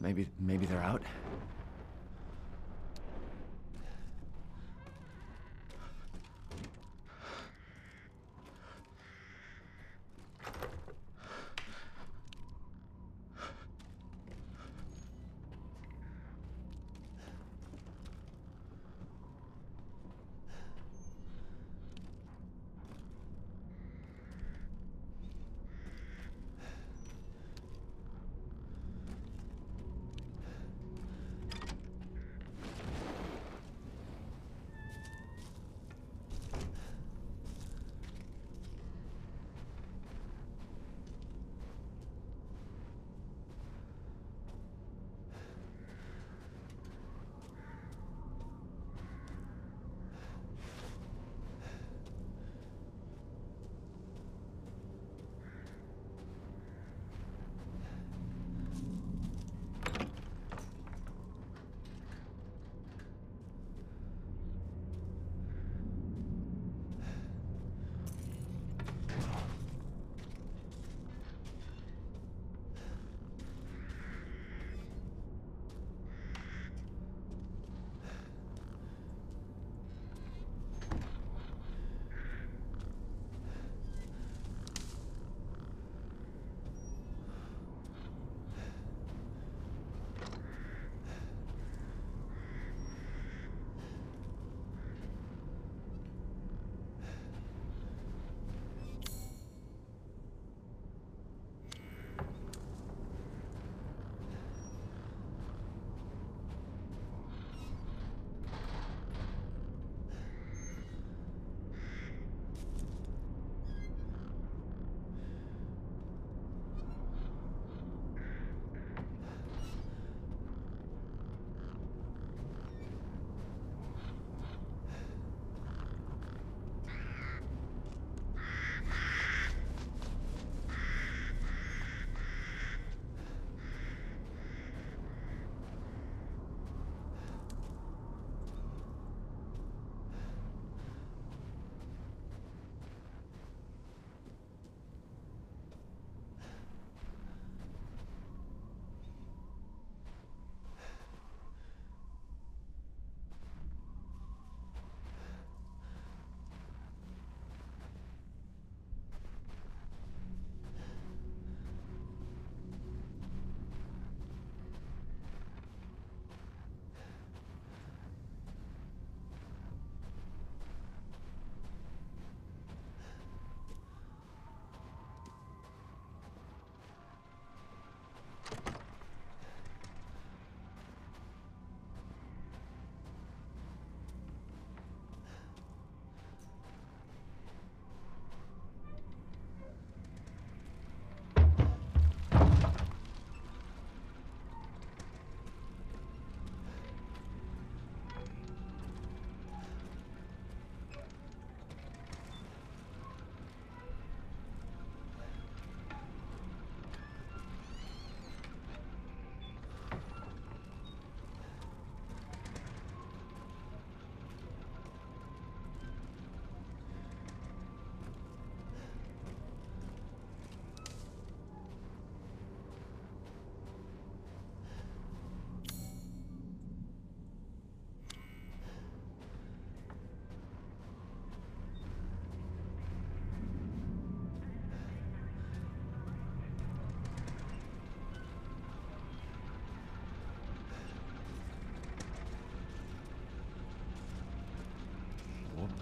Maybe, maybe they're out?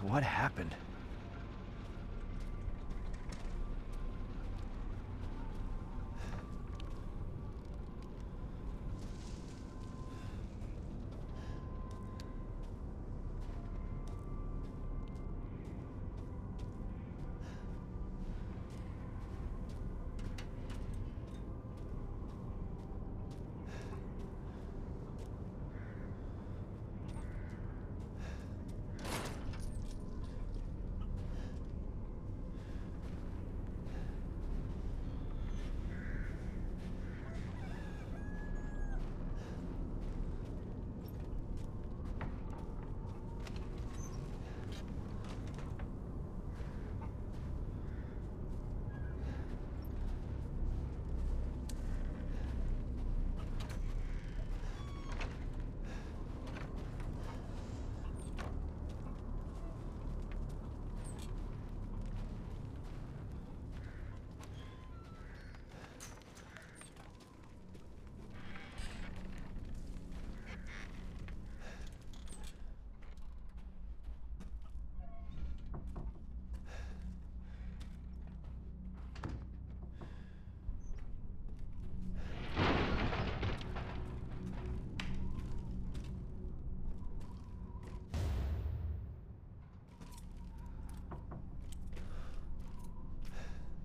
What happened?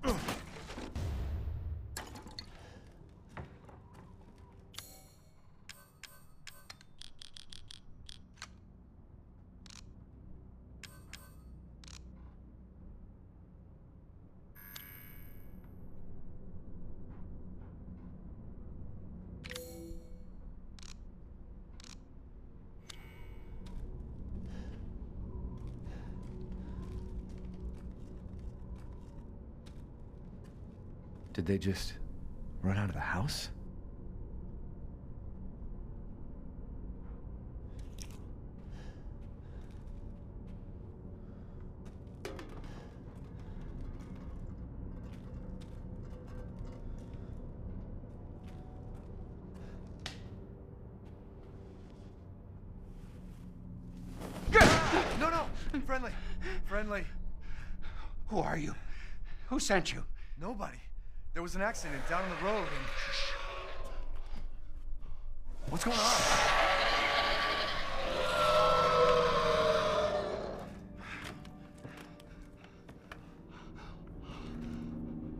Ugh. Did they just run out of the house? No, no! Friendly! Friendly! Who are you? Who sent you? Nobody. There was an accident down on the road and. What's going on?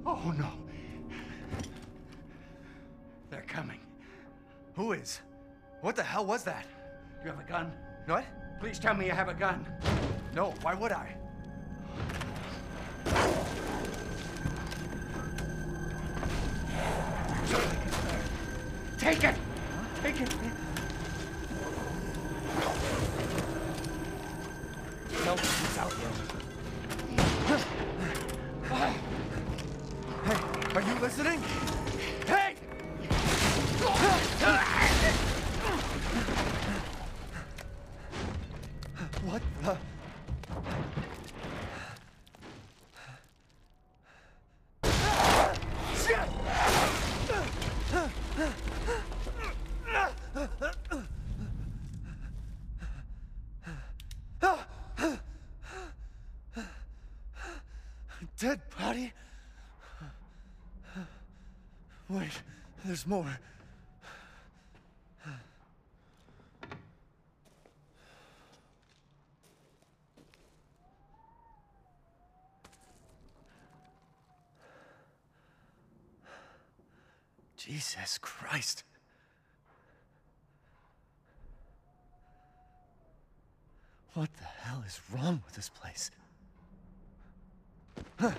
Oh no. They're coming. Who is? What the hell was that? Do You have a gun? What? Please tell me you have a gun. No, why would I? Hey, are you listening? Hey! What the? Shit! Dead body? Wait, there's more. Jesus Christ. What the hell is wrong with this place? Shit!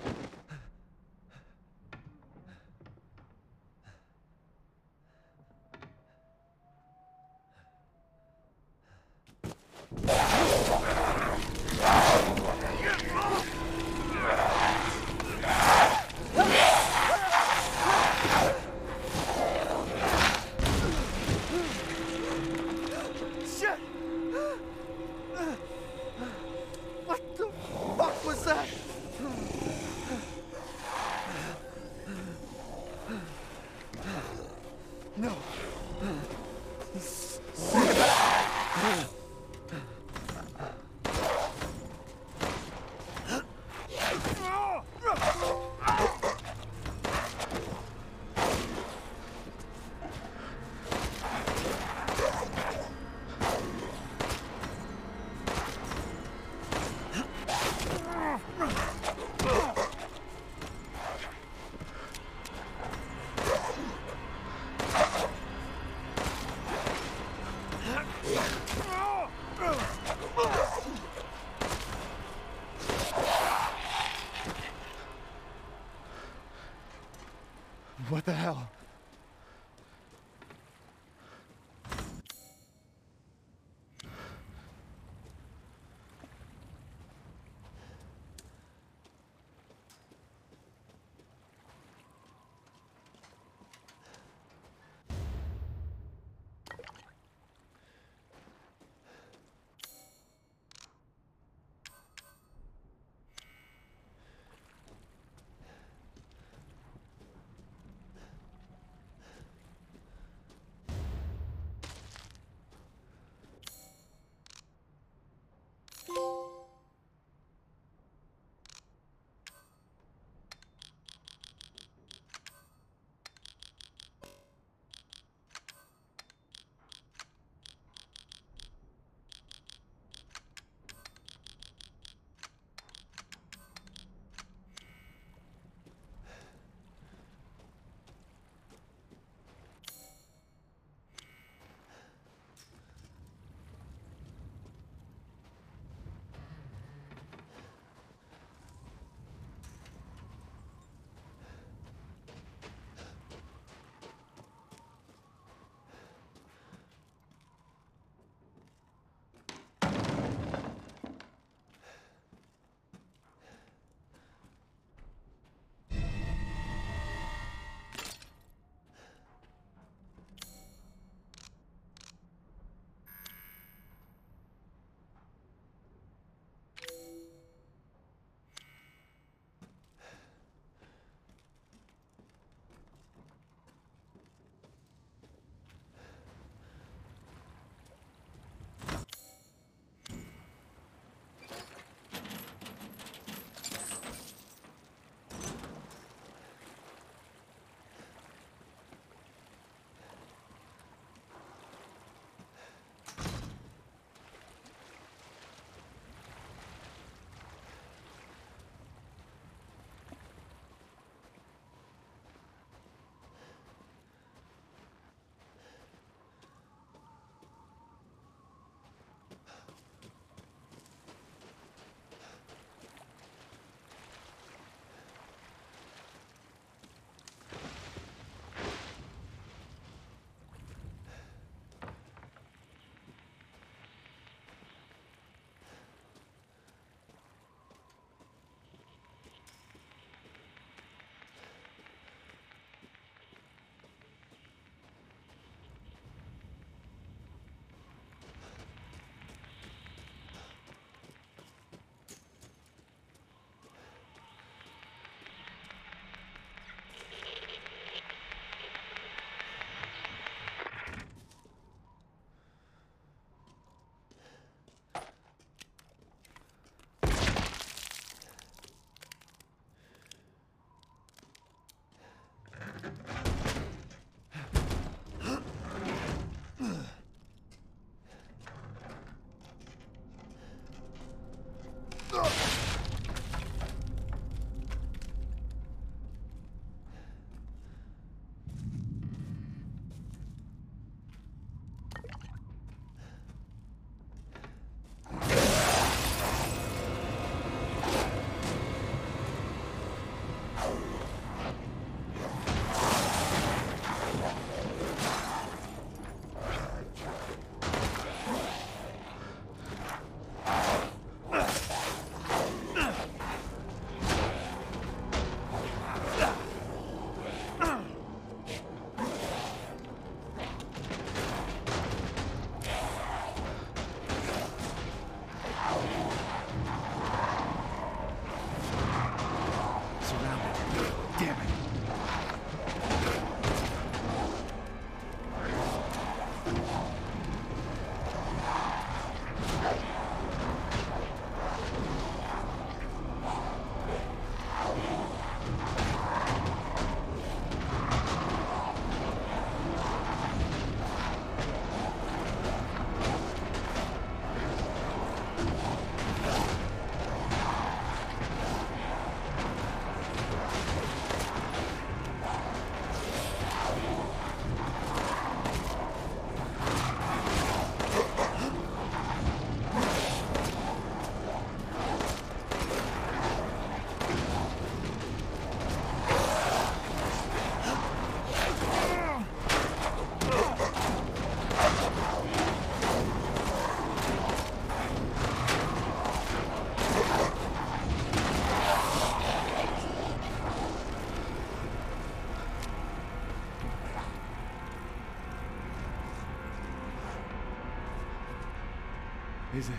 Is it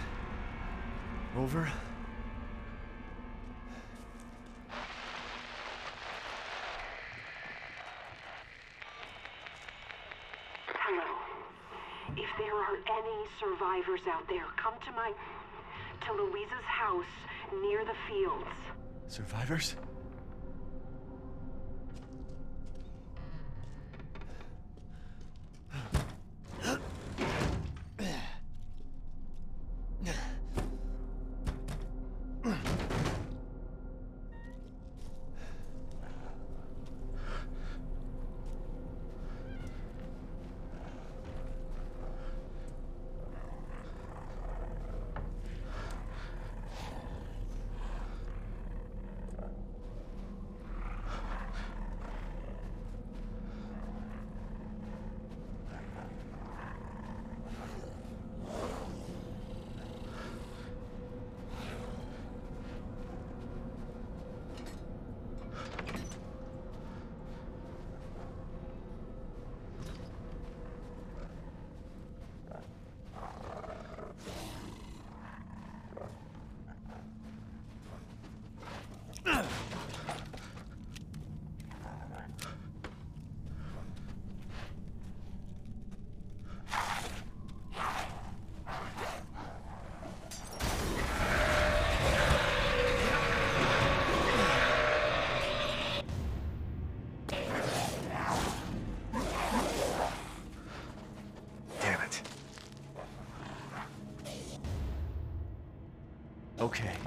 over? Hello. If there are any survivors out there, come to my. to Luiza's house near the fields. Survivors? Damn it. Okay.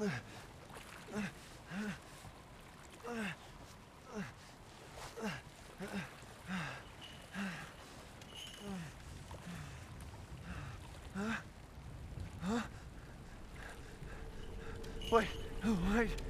Wait, wait.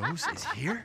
Rose is here?